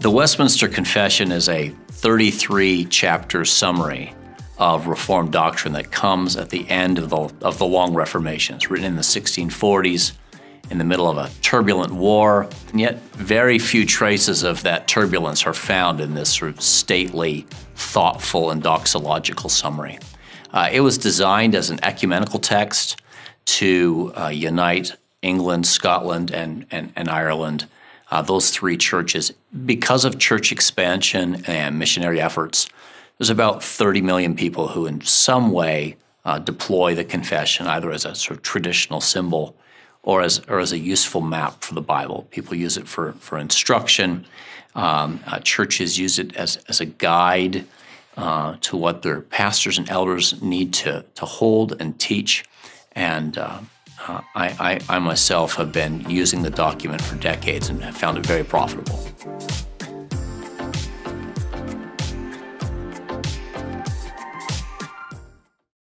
The Westminster Confession is a 33 chapter summary of Reformed doctrine that comes at the end of the, of the Long Reformation. It's written in the 1640s in the middle of a turbulent war, and yet very few traces of that turbulence are found in this sort of stately, thoughtful, and doxological summary. Uh, it was designed as an ecumenical text to uh, unite England, Scotland, and, and, and Ireland, uh, those three churches. Because of church expansion and missionary efforts, there's about 30 million people who, in some way, uh, deploy the confession, either as a sort of traditional symbol or as, or as a useful map for the Bible. People use it for, for instruction. Um, uh, churches use it as, as a guide uh, to what their pastors and elders need to, to hold and teach. And uh, uh, I, I, I myself have been using the document for decades and have found it very profitable.